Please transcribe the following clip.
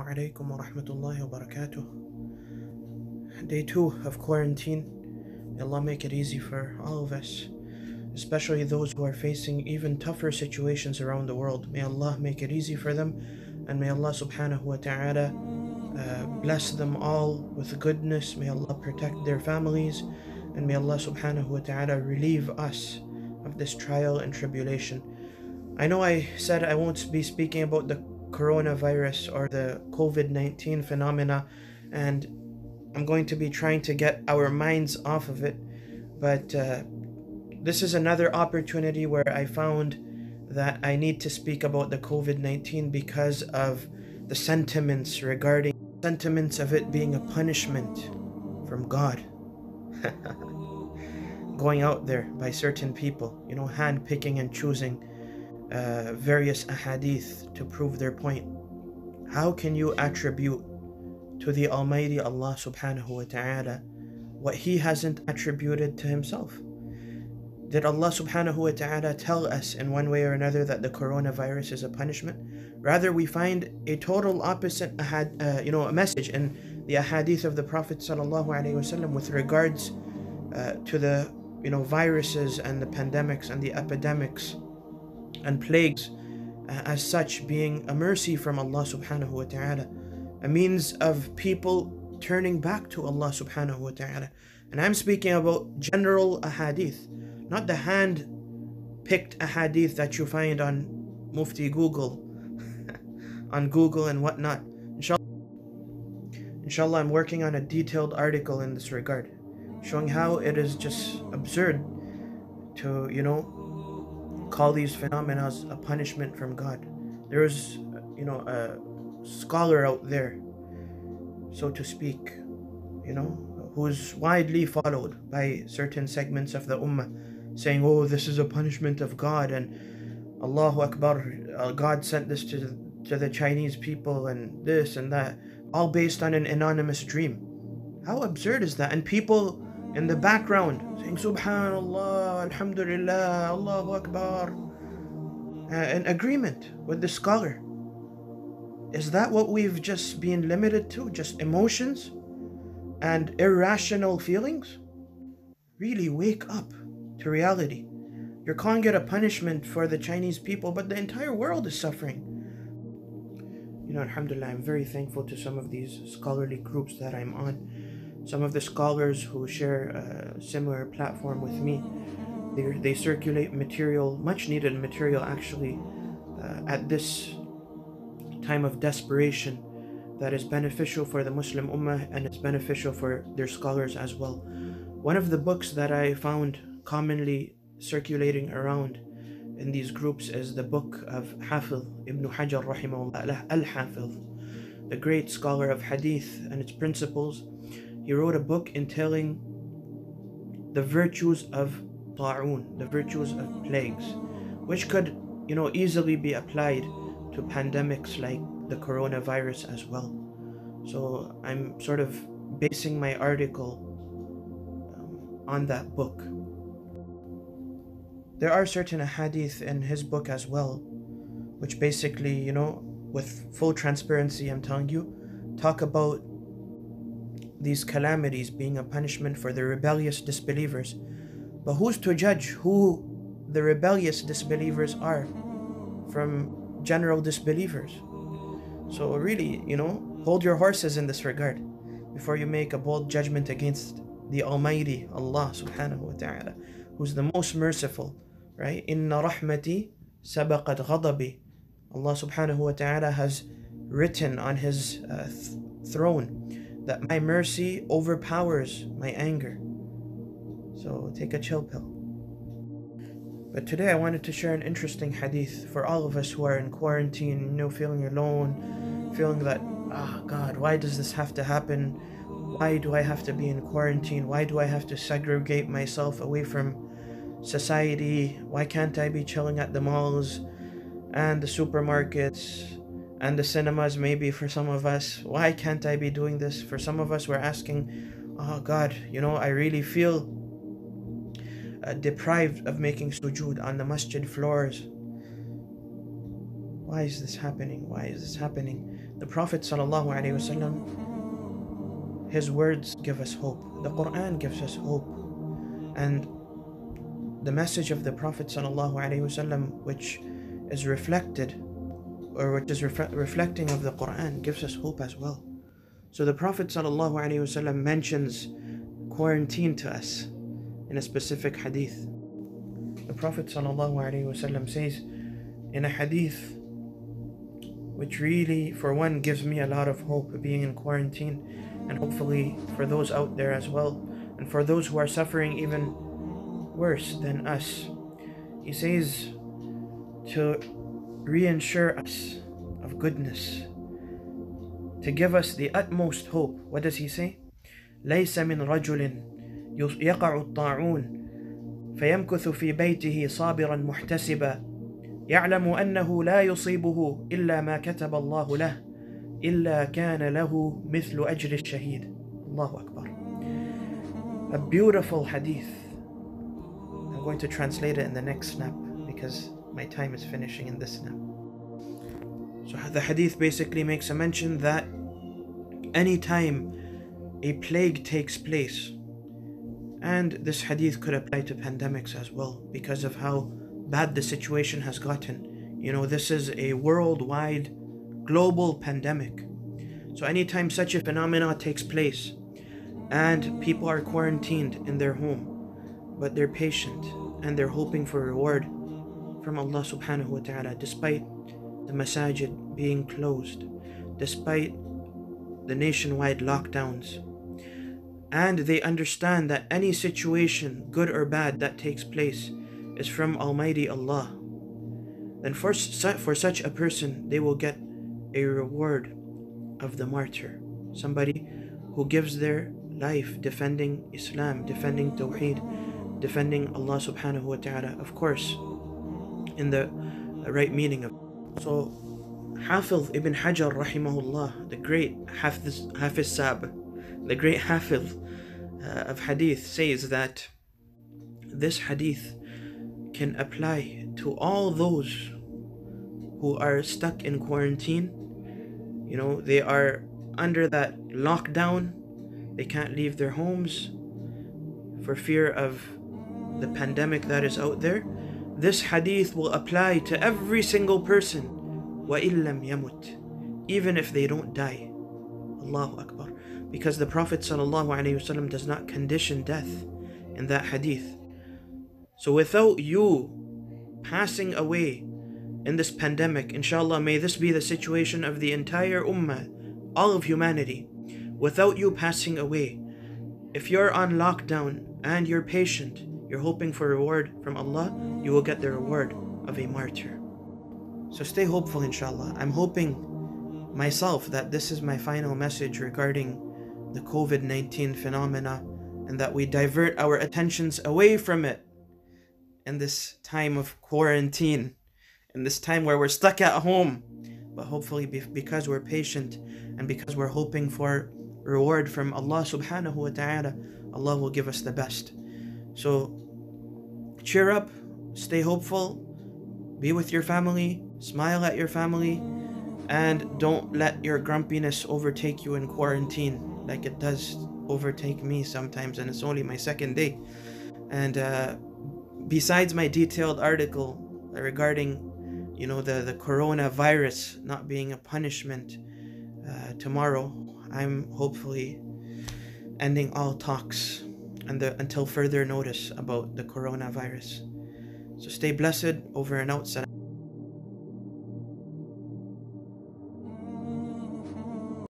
Assalamu alaikum wa rahmatullahi wa barakatuh. Day two of quarantine. May Allah make it easy for all of us, especially those who are facing even tougher situations around the world. May Allah make it easy for them, and may Allah subhanahu wa ta'ala uh, bless them all with goodness. May Allah protect their families, and may Allah subhanahu wa ta'ala relieve us of this trial and tribulation. I know I said I won't be speaking about the coronavirus or the COVID 19 phenomena, and I'm going to be trying to get our minds off of it. But uh, this is another opportunity where I found that I need to speak about the COVID 19 because of the sentiments regarding sentiments of it being a punishment from God. Going out there by certain people, you know, hand picking and choosing uh, various ahadith to prove their point. How can you attribute to the Almighty Allah subhanahu wa ta'ala what He hasn't attributed to Himself? Did Allah subhanahu wa ta'ala tell us in one way or another that the coronavirus is a punishment? Rather, we find a total opposite ahad, uh, you know, a message in the ahadith of the Prophet sallallahu alaihi wasallam with regards uh, to the you know viruses and the pandemics and the epidemics and plagues as such being a mercy from Allah subhanahu wa ta'ala, a means of people turning back to Allah subhanahu wa ta'ala. And I'm speaking about general ahadith, not the hand picked ahadith that you find on Mufti Google, on Google and whatnot. Inshallah, inshallah, I'm working on a detailed article in this regard, showing how it is just absurd to, you know, call these phenomena a punishment from God. There is, you know, a scholar out there, so to speak, you know, who's widely followed by certain segments of the Ummah, saying, oh, this is a punishment of God, and Allahu Akbar, uh, God sent this to to the Chinese people, and this and that, all based on an anonymous dream. How absurd is that? And people in the background saying Subhanallah, Alhamdulillah, Allahu Akbar, uh, in agreement with the scholar. Is that what we've just been limited to? Just emotions and irrational feelings? Really wake up to reality. You're calling it a punishment for the Chinese people, but the entire world is suffering. You know, Alhamdulillah, I'm very thankful to some of these scholarly groups that I'm on some of the scholars who share a similar platform with me they, they circulate material much needed material actually uh, at this time of desperation that is beneficial for the muslim ummah and it's beneficial for their scholars as well. One of the books that i found commonly circulating around in these groups is the book of Hafiz ibn Hajar rahimahullah al-Hafiz the great scholar of hadith and its principles he wrote a book entailing the virtues of ta'un, the virtues of plagues, which could, you know, easily be applied to pandemics like the coronavirus as well. So I'm sort of basing my article um, on that book. There are certain hadith in his book as well, which basically, you know, with full transparency, I'm telling you, talk about these calamities being a punishment for the rebellious disbelievers. But who's to judge who the rebellious disbelievers are from general disbelievers? So, really, you know, hold your horses in this regard before you make a bold judgment against the Almighty Allah subhanahu wa ta'ala, who's the most merciful, right? Inna rahmati sabaqat ghadabi. Allah subhanahu wa ta'ala has written on his uh, th- throne that my mercy overpowers my anger. So take a chill pill. But today I wanted to share an interesting hadith for all of us who are in quarantine, you know, feeling alone, feeling that, ah, oh God, why does this have to happen? Why do I have to be in quarantine? Why do I have to segregate myself away from society? Why can't I be chilling at the malls and the supermarkets and the cinemas maybe for some of us why can't i be doing this for some of us we're asking oh god you know i really feel uh, deprived of making sujood on the masjid floors why is this happening? Why is this happening? The Prophet ﷺ, his words give us hope. The Quran gives us hope. And the message of the Prophet ﷺ, which is reflected or which is ref- reflecting of the Quran, gives us hope as well. So the Prophet ﷺ mentions quarantine to us in a specific hadith. The Prophet ﷺ says in a hadith which really, for one, gives me a lot of hope being in quarantine, and hopefully for those out there as well, and for those who are suffering even worse than us. He says to reinsure us of goodness, to give us the utmost hope. What does he say? ليس من رجل يقع الطاعون فيمكث في بيته صابرا محتسبا يعلم انه لا يصيبه الا ما كتب الله له الا كان له مثل اجر الشهيد الله اكبر a beautiful hadith i'm going to translate it in the next snap because my time is finishing in this now. so the hadith basically makes a mention that anytime a plague takes place and this hadith could apply to pandemics as well because of how bad the situation has gotten. You know, this is a worldwide, global pandemic. So, anytime such a phenomena takes place and people are quarantined in their home, but they're patient and they're hoping for reward from Allah subhanahu wa ta'ala, despite the masajid being closed, despite the nationwide lockdowns. And they understand that any situation, good or bad, that takes place is from Almighty Allah, then for, for such a person, they will get a reward of the martyr. Somebody who gives their life defending Islam, defending Tawheed, defending Allah subhanahu wa ta'ala, of course, in the right meaning of So, Hafiz ibn Hajar rahimahullah, the great Hafiz, Hafiz Sab, the great Hafiz uh, of Hadith, says that this Hadith can apply to all those who are stuck in quarantine. You know, they are under that lockdown, they can't leave their homes for fear of the pandemic that is out there. This hadith will apply to every single person. وَإِلَّمْ يَمُتْ Even if they don't die. Allahu Akbar. Because the Prophet ﷺ does not condition death in that hadith. So without you passing away in this pandemic, inshallah, may this be the situation of the entire ummah, all of humanity. Without you passing away, if you're on lockdown and you're patient, you're hoping for reward from Allah, you will get the reward of a martyr. So stay hopeful, inshallah. I'm hoping myself that this is my final message regarding the COVID 19 phenomena and that we divert our attentions away from it in this time of quarantine, in this time where we're stuck at home. But hopefully, because we're patient and because we're hoping for reward from Allah subhanahu wa ta'ala, Allah will give us the best. So, cheer up, stay hopeful, be with your family, smile at your family, and don't let your grumpiness overtake you in quarantine like it does overtake me sometimes, and it's only my second day. And uh, besides my detailed article regarding you know the the coronavirus not being a punishment uh, tomorrow i'm hopefully ending all talks and the, until further notice about the coronavirus. So stay blessed over and out